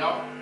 Ciao!